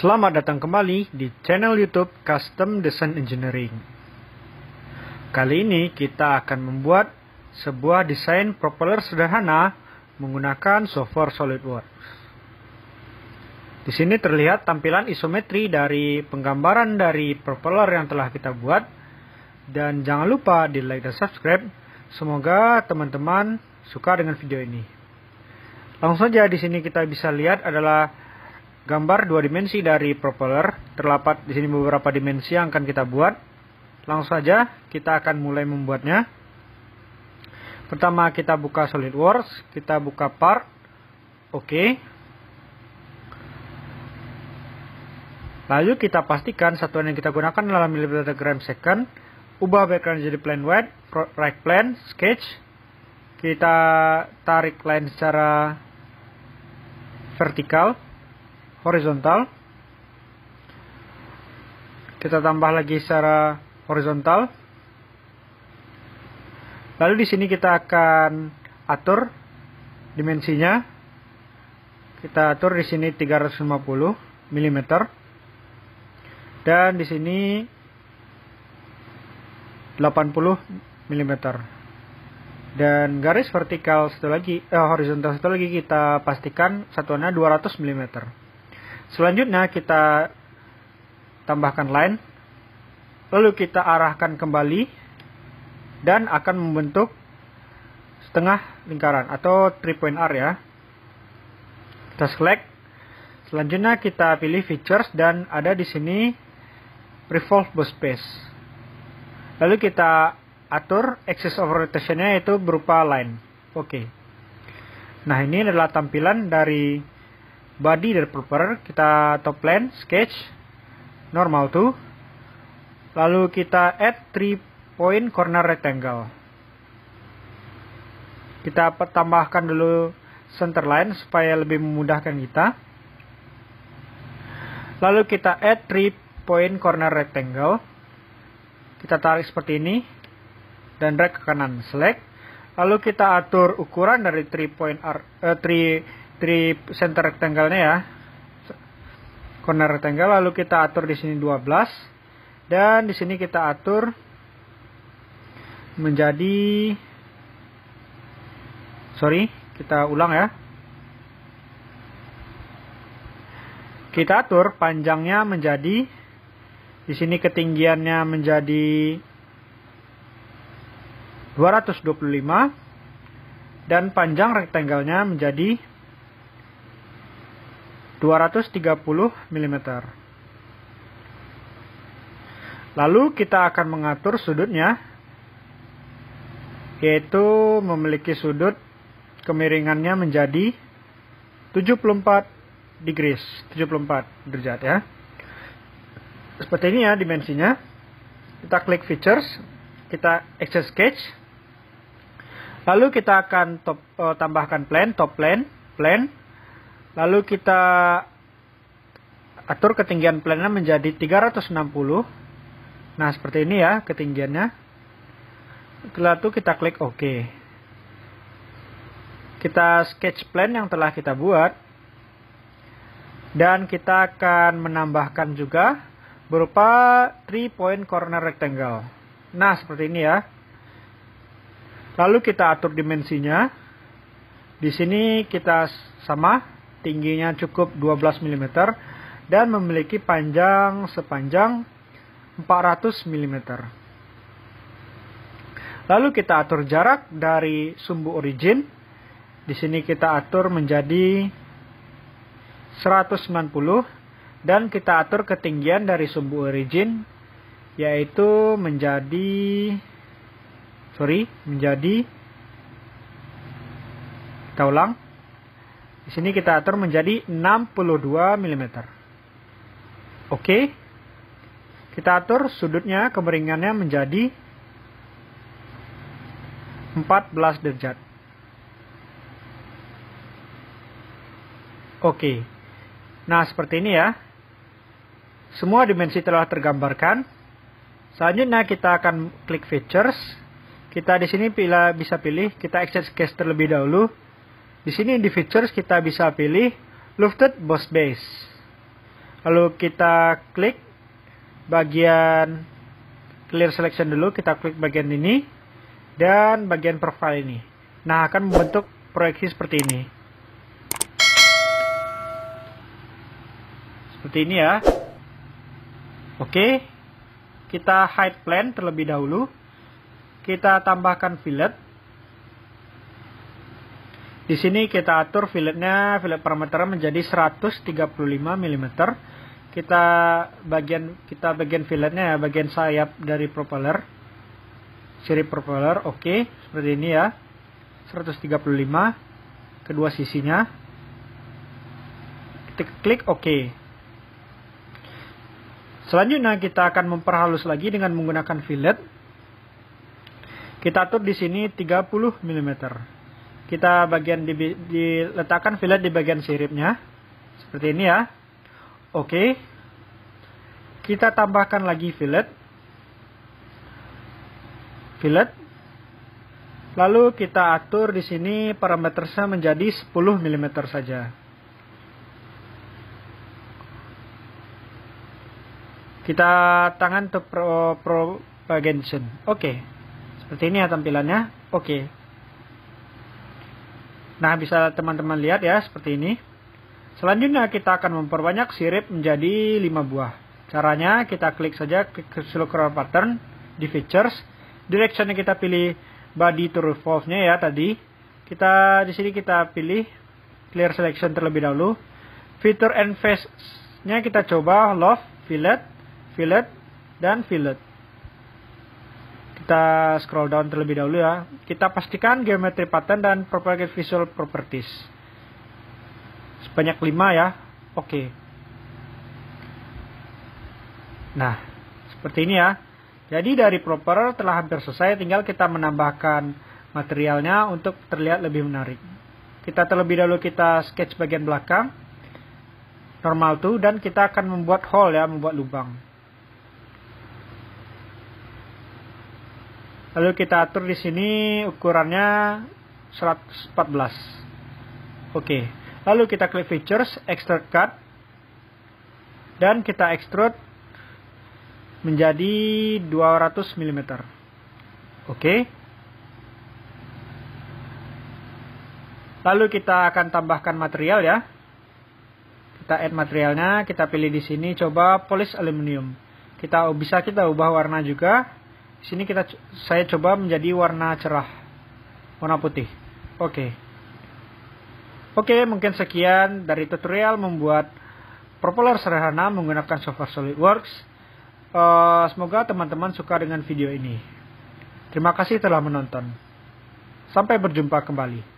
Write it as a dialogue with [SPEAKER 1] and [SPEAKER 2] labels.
[SPEAKER 1] Selamat datang kembali di channel YouTube Custom Design Engineering. Kali ini kita akan membuat sebuah desain propeller sederhana menggunakan software SolidWorks. Di sini terlihat tampilan isometri dari penggambaran dari propeller yang telah kita buat. Dan jangan lupa di like dan subscribe. Semoga teman-teman suka dengan video ini. Langsung saja di sini kita bisa lihat adalah gambar dua dimensi dari propeller. Terdapat di sini beberapa dimensi yang akan kita buat. Langsung saja kita akan mulai membuatnya. Pertama kita buka SolidWorks, kita buka part. Oke. Lalu kita pastikan satuan yang kita gunakan adalah millimeter gram second. Ubah background jadi plane white, right plane, sketch. Kita tarik line secara vertikal horizontal. Kita tambah lagi secara horizontal. Lalu di sini kita akan atur dimensinya. Kita atur di sini 350 mm. Dan di sini 80 mm. Dan garis vertikal satu lagi, eh, horizontal satu lagi kita pastikan satuannya 200 mm. Selanjutnya kita tambahkan line. Lalu kita arahkan kembali dan akan membentuk setengah lingkaran atau 3 point R ya. Kita select. Selanjutnya kita pilih features dan ada di sini revolve bus space. Lalu kita atur axis of rotation-nya itu berupa line. Oke. Nah, ini adalah tampilan dari body dari proper kita top plane sketch normal to lalu kita add 3 point corner rectangle. Kita tambahkan dulu center line supaya lebih memudahkan kita. Lalu kita add 3 point corner rectangle. Kita tarik seperti ini dan drag ke kanan select. Lalu kita atur ukuran dari 3 point R, uh, 3 dari center rectangle-nya ya. Corner rectangle lalu kita atur di sini 12 dan di sini kita atur menjadi sorry, kita ulang ya. Kita atur panjangnya menjadi di sini ketinggiannya menjadi 225 dan panjang rektangelnya menjadi 230 mm. Lalu kita akan mengatur sudutnya, yaitu memiliki sudut kemiringannya menjadi 74 degrees, 74 derajat ya. Seperti ini ya dimensinya. Kita klik features, kita access sketch. Lalu kita akan top, uh, tambahkan plane, top plane, plane, Lalu kita atur ketinggian plannya menjadi 360. Nah, seperti ini ya ketinggiannya. Setelah itu kita klik OK. Kita sketch plan yang telah kita buat. Dan kita akan menambahkan juga berupa 3 point corner rectangle. Nah, seperti ini ya. Lalu kita atur dimensinya. Di sini kita sama tingginya cukup 12 mm dan memiliki panjang sepanjang 400 mm. Lalu kita atur jarak dari sumbu origin. Di sini kita atur menjadi 190 dan kita atur ketinggian dari sumbu origin yaitu menjadi sorry menjadi kita ulang di sini kita atur menjadi 62 mm. Oke. Kita atur sudutnya kemiringannya menjadi 14 derajat. Oke. Nah, seperti ini ya. Semua dimensi telah tergambarkan. Selanjutnya kita akan klik features. Kita di sini pilih, bisa pilih kita access case terlebih dahulu di sini di features kita bisa pilih lifted boss base. Lalu kita klik bagian clear selection dulu, kita klik bagian ini dan bagian profile ini. Nah, akan membentuk proyeksi seperti ini. Seperti ini ya. Oke. Kita hide plan terlebih dahulu. Kita tambahkan fillet. Di sini kita atur filletnya, fillet parameter menjadi 135 mm. Kita bagian kita bagian filletnya ya, bagian sayap dari propeller. Sirip propeller, oke, okay, seperti ini ya. 135 kedua sisinya. Kita klik oke. Okay. Selanjutnya kita akan memperhalus lagi dengan menggunakan fillet. Kita atur di sini 30 mm kita bagian di, diletakkan fillet di bagian siripnya. Seperti ini ya. Oke. Kita tambahkan lagi fillet. Fillet. Lalu kita atur di sini parameternya menjadi 10 mm saja. Kita tangan untuk pro, propagation oke. Seperti ini ya tampilannya. Oke Nah, bisa teman-teman lihat ya seperti ini. Selanjutnya kita akan memperbanyak sirip menjadi 5 buah. Caranya kita klik saja ke circular pattern di features. Directionnya kita pilih body to revolve-nya ya tadi. Kita di sini kita pilih clear selection terlebih dahulu. Feature and face-nya kita coba love, fillet, fillet, dan fillet. Kita scroll down terlebih dahulu ya. Kita pastikan geometry pattern dan propagate visual properties. Sebanyak 5 ya. Oke. Nah, seperti ini ya. Jadi dari proper telah hampir selesai, tinggal kita menambahkan materialnya untuk terlihat lebih menarik. Kita terlebih dahulu kita sketch bagian belakang, normal tuh, dan kita akan membuat hole ya, membuat lubang. Lalu kita atur di sini ukurannya 114. Oke. Lalu kita klik features, extrude cut. Dan kita extrude menjadi 200 mm. Oke. Lalu kita akan tambahkan material ya. Kita add materialnya, kita pilih di sini coba polish aluminium. Kita bisa kita ubah warna juga sini kita saya coba menjadi warna cerah. Warna putih. Oke. Okay. Oke, okay, mungkin sekian dari tutorial membuat propeller sederhana menggunakan software SolidWorks. Uh, semoga teman-teman suka dengan video ini. Terima kasih telah menonton. Sampai berjumpa kembali.